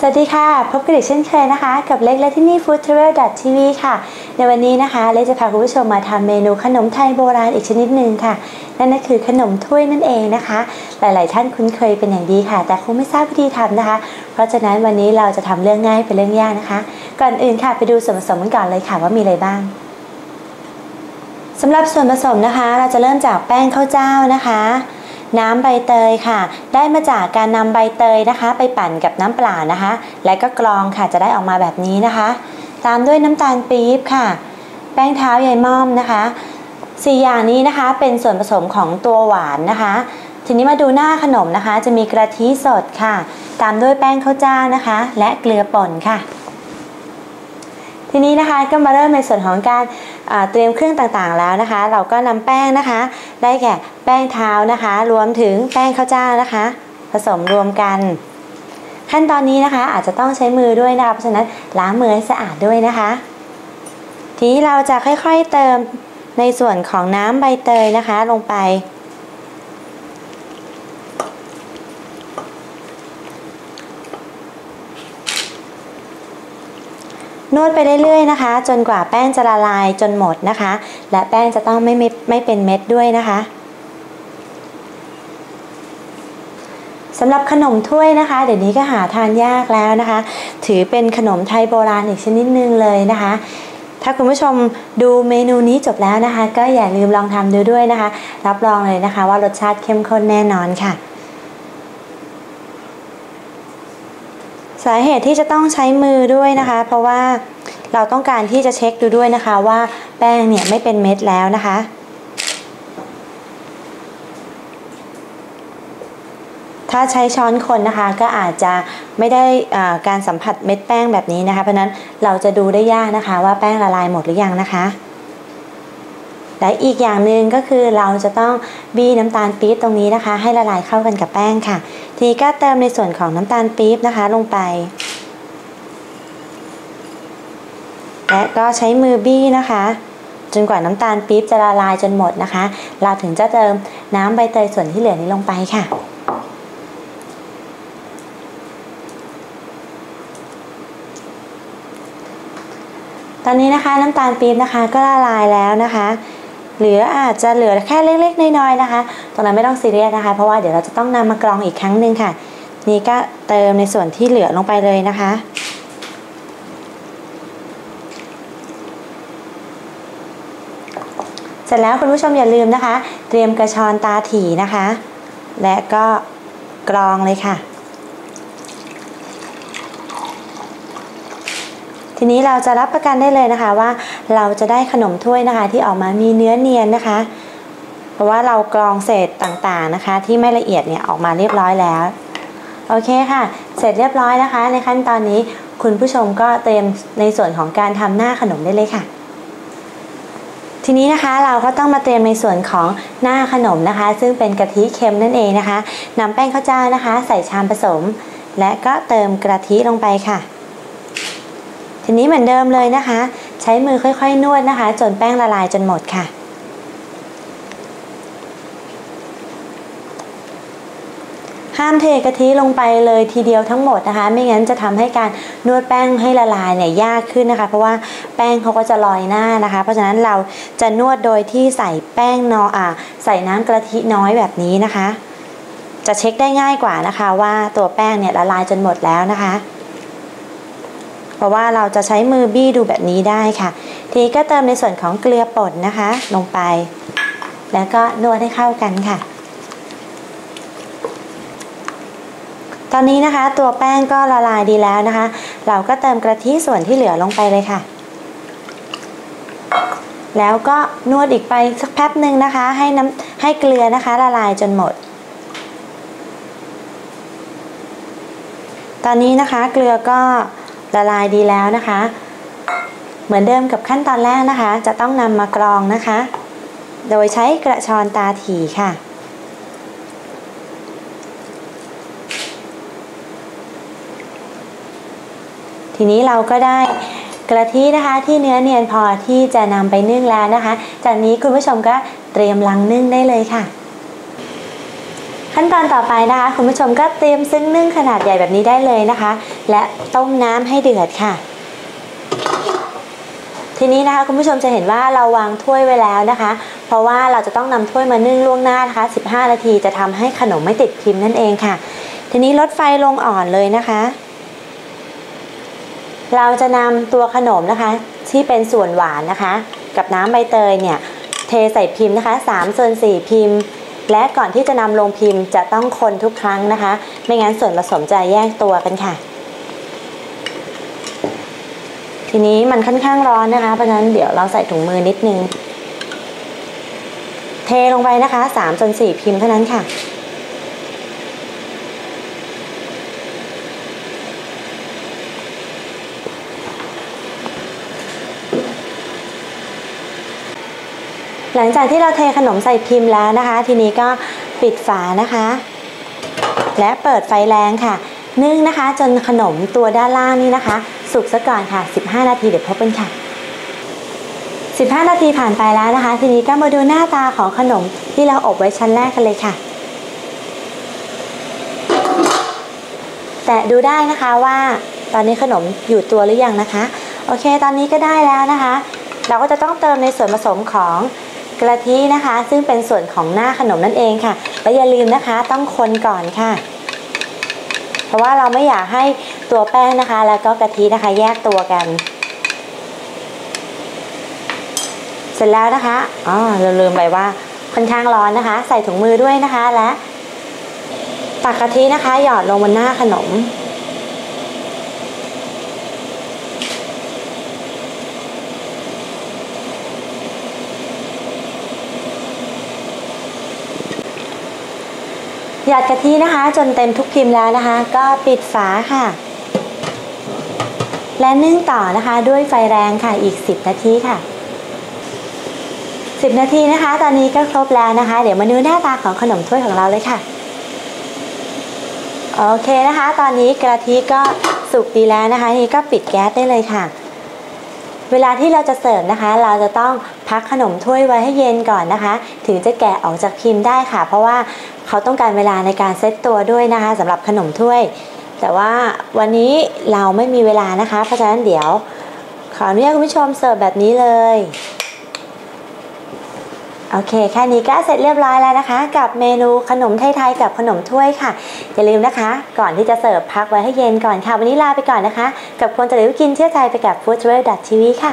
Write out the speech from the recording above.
สวัสดีค่ะ พบกันอีกเช่นเคยนะคะ กับเล็กและที่นี่ Food Travel TV ค่ะ ในวันนี้นะคะ เล็กจะพาคุณผู้ชมมาทำเมนูขนมไทยโบราณอีกชนิดหนึ่งค่ะ นั่นก็คือขนมถ้วยนั่นเองนะคะ หลาย ๆ ท่านคุ้นเคยเป็นอย่างดีค่ะ แต่คงไม่ทราบวิธีทำนะคะ เพราะฉะนั้นวันนี้เราจะทำเรื่องง่ายเป็นเรื่องยากนะคะ ก่อนอื่นค่ะไปดูส่วนผสมกันก่อนเลยค่ะว่ามีอะไรบ้างสำหรับส่วนผสมนะคะ เราจะเริ่มจากแป้งข้าวเจ้านะคะ น้ำใบเตยค่ะ ได้มาจากการนำใบเตยนะคะ ไปปั่นกับน้ำเปล่านะคะ และก็กรองค่ะจะได้ออกมาแบบนี้นะคะ ตามด้วยน้ำตาลปี๊บค่ะ แป้งเท้ายายม่อมนะคะสี่อย่างนี้นะคะเป็นส่วนผสมของตัวหวานนะคะ ทีนี้มาดูหน้าขนมนะคะ จะมีกะทิสดค่ะ ตามด้วยแป้งข้าวเจ้านะคะ และเกลือป่นค่ะ ทีนี้นะคะก็มาเริ่มในส่วนของการ เตรียมเครื่องต่างๆแล้วนะคะ เราก็นำแป้งนะคะ ได้แก่แป้งเท้านะคะ รวมถึงแป้งข้าวเจ้านะคะ ผสมรวมกัน ขั้นตอนนี้นะคะอาจจะต้องใช้มือด้วยนะคะเพราะฉะนั้นล้างมือให้สะอาดด้วยนะคะ ทีนี้เราจะค่อยๆเติมในส่วนของน้ำใบเตยนะคะลงไป นวดไปเรื่อยๆนะคะ จนกว่าแป้งจะละลายจนหมดนะคะ และแป้งจะต้องไม่ไม่เป็นเม็ดด้วยนะคะสำหรับขนมถ้วยนะคะ เดี๋ยวนี้ก็หาทานยากแล้วนะคะ ถือเป็นขนมไทยโบราณอีกชนิดนึงเลยนะคะ ถ้าคุณผู้ชมดูเมนูนี้จบแล้วนะคะ ก็อย่าลืมลองทำดูด้วยนะคะ รับรองเลยนะคะว่ารสชาติเข้มข้นแน่นอนค่ะ สาเหตุที่จะต้องใช้มือด้วยนะคะ เพราะว่าเราต้องการที่จะเช็คดูด้วยนะคะว่าแป้งเนี่ยไม่เป็นเม็ดแล้วนะคะ ถ้าใช้ช้อนคนนะคะก็อาจจะไม่ได้การสัมผัสเม็ดแป้งแบบนี้นะคะ เพราะนั้นเราจะดูได้ยากนะคะว่าแป้งละลายหมดหรือยังนะคะ และอีกอย่างหนึ่งก็คือเราจะต้องบี้น้ำตาลปี๊บตรงนี้นะคะ ให้ละลายเข้ากันกับแป้งค่ะ ทีก็เติมในส่วนของน้ำตาลปี๊บนะคะลงไป และก็ใช้มือบี้นะคะ จนกว่าน้ำตาลปี๊บจะละลายจนหมดนะคะ เราถึงจะเติมน้ำใบเตยส่วนที่เหลือนี้ลงไปค่ะตอนนี้นะคะน้ำตาลปี๊บนะคะก็ละลายแล้วนะคะ หลืออาจจะเหลือแค่เล็กๆน้อยๆนะคะ ตรงนั้นไม่ต้องซีเรียสนะคะ เพราะว่าเดี๋ยวเราจะต้องนำมากรองอีกครั้งหนึ่งค่ะ นี่ก็เติมในส่วนที่เหลือลงไปเลยนะคะเสร็จแล้วคุณผู้ชมอย่าลืมนะคะ เตรียมกระชอนตาถี่นะคะ และก็กรองเลยค่ะ นี้เราจะรับประกันได้เลยนะคะว่าเราจะได้ขนมถ้วยนะคะ ที่ออกมามีเนื้อเนียนนะคะ เพราะว่าเรากรองเศษต่างๆนะคะ ที่ไม่ละเอียดเนี่ยออกมาเรียบร้อยแล้วโอเคค่ะ เสร็จเรียบร้อยนะคะ ในขั้นตอนนี้คุณผู้ชมก็เตรียมในส่วนของการทำหน้าขนมได้เลยค่ะ ทีนี้นะคะเราก็ต้องมาเตรียมในส่วนของหน้าขนมนะคะ ซึ่งเป็นกะทิเค็มนั่นเองนะคะนำแป้งข้าวเจ้านะคะ ใส่ชามผสม และก็เติมกะทิลงไปค่ะ ทีนี้เหมือนเดิมเลยนะคะ ใช้มือค่อยๆ นวดนะคะ จนแป้งละลายจนหมดค่ะ ห้ามเทกะทิลงไปเลยทีเดียวทั้งหมดนะคะ ไม่งั้นจะทำให้การนวดแป้งให้ละลายเนี่ยยากขึ้นนะคะ เพราะว่าแป้งเขาก็จะลอยหน้านะคะ เพราะฉะนั้นเราจะนวดโดยที่ใส่แป้งนออ่าใส่น้ำกะทิน้อยแบบนี้นะคะ จะเช็คได้ง่ายกว่านะคะ ว่าตัวแป้งเนี่ยละลายจนหมดแล้วนะคะ เพราะว่าเราจะใช้มือบี้ดูแบบนี้ได้ค่ะ ทีก็เติมในส่วนของเกลือป่นนะคะ ลงไป แล้วก็นวดให้เข้ากันค่ะ ตอนนี้นะคะ ตัวแป้งก็ละลายดีแล้วนะคะ เราก็เติมกะทิส่วนที่เหลือลงไปเลยค่ะ แล้วก็นวดอีกไปสักแป๊บหนึ่งนะคะ ให้น้ำให้เกลือนะคะ ละลายจนหมดตอนนี้นะคะเกลือก็ ละลายดีแล้วนะคะ เหมือนเดิมกับขั้นตอนแรกนะคะ จะต้องนำมากรองนะคะ โดยใช้กระชอนตาถี่ค่ะทีนี้เราก็ได้กระทินะคะที่เนื้อเนียนพอที่จะนำไปนึ่งแล้วนะคะ จากนี้คุณผู้ชมก็เตรียมลังนึ่งได้เลยค่ะ ขั้นตอนต่อไปนะคะ คุณผู้ชมก็เตรียมซึ่งนึ่งขนาดใหญ่แบบนี้ได้เลยนะคะ และต้มน้ำให้เดือดค่ะ ทีนี้นะคะคุณผู้ชมจะเห็นว่าเราวางถ้วยไว้แล้วนะคะ เพราะว่าเราจะต้องนำถ้วยมานึ่งล่วงหน้านะคะ 15 นาทีจะทำให้ขนมไม่ติดพิมพ์นั่นเองค่ะ ทีนี้ลดไฟลงอ่อนเลยนะคะ เราจะนำตัวขนมนะคะ ที่เป็นส่วนหวานนะคะ กับน้ำใบเตยเนี่ยเทใส่พิมพ์นะคะ3ส่วน4พิมพ์และก่อนที่จะนำลงพิมพ์จะต้องคนทุกครั้งนะคะ ไม่งั้นส่วนผสมจะแยกตัวกันค่ะ ทีนี้มันค่อนข้างร้อนนะคะ เพราะฉะนั้นเดี๋ยวเราใส่ถุงมือนิดนึง เทลงไปนะคะ3จน4พิมพ์เท่านั้นค่ะ หลังจากที่เราเทขนมใส่พิมพ์แล้วนะคะ ทีนี้ก็ปิดฝานะคะ และเปิดไฟแรงค่ะนึ่งนะคะ จนขนมตัวด้านล่างนี้นะคะ สุกซะก่อนค่ะ 15 นาทีเดี๋ยวพบกันค่ะ 15 นาทีผ่านไปแล้วนะคะ ทีนี้ก็มาดูหน้าตาของขนมที่เราอบไว้ชั้นแรกกันเลยค่ะ แต่ดูได้นะคะว่าตอนนี้ขนมอยู่ตัวหรือยังนะคะ โอเค ตอนนี้ก็ได้แล้วนะคะ เราก็จะต้องเติมในส่วนผสมของกะทินะคะ ซึ่งเป็นส่วนของหน้าขนมนั่นเองค่ะและอย่าลืมนะคะต้องคนก่อนค่ะ เพราะว่าเราไม่อยากให้ ตัวแป้งนะคะ แล้วก็กะทินะคะ แยกตัวกัน เสร็จแล้วนะคะอ๋อเราลืมไปว่าค่อนข้างร้อนนะคะ ใส่ถุงมือด้วยนะคะและตักกะทินะคะ หยอดลงบนหน้าขนม หยอดกะทินะคะ จนเต็มทุกพิมพ์แล้วนะคะ ก็ปิดฝาค่ะ และนึ่งต่อนะคะด้วยไฟแรงค่ะอีก 10 นาทีค่ะ 10 นาทีนะคะ ตอนนี้ก็ครบแล้วนะคะ เดี๋ยวมาดูหน้าตาของขนมถ้วยของเราเลยค่ะ โอเคนะคะ ตอนนี้กะทิก็สุกดีแล้วนะคะ นี่ก็ปิดแก๊สได้เลยค่ะ เวลาที่เราจะเสิร์ฟนะคะ เราจะต้องพักขนมถ้วยไว้ให้เย็นก่อนนะคะ ถึงจะแกะออกจากพิมพ์ได้ค่ะ เพราะว่าเขาต้องการเวลาในการเซตตัวด้วยนะคะสำหรับขนมถ้วย แต่ว่าวันนี้เราไม่มีเวลานะคะ เพราะฉะนั้นเดี๋ยว ขออนุญาตคุณผู้ชมเสิร์ฟแบบนี้เลย โอเค แค่นี้ก็เสร็จเรียบร้อยแล้วนะคะ กับเมนูขนมไทยๆกับขนมถ้วยค่ะ อย่าลืมนะคะ ก่อนที่จะเสิร์ฟพักไว้ให้เย็นก่อนค่ะ วันนี้ลาไปก่อนนะคะ กับคนจะเหลือกินเชื่อใจไปกับ food t v ค่ะ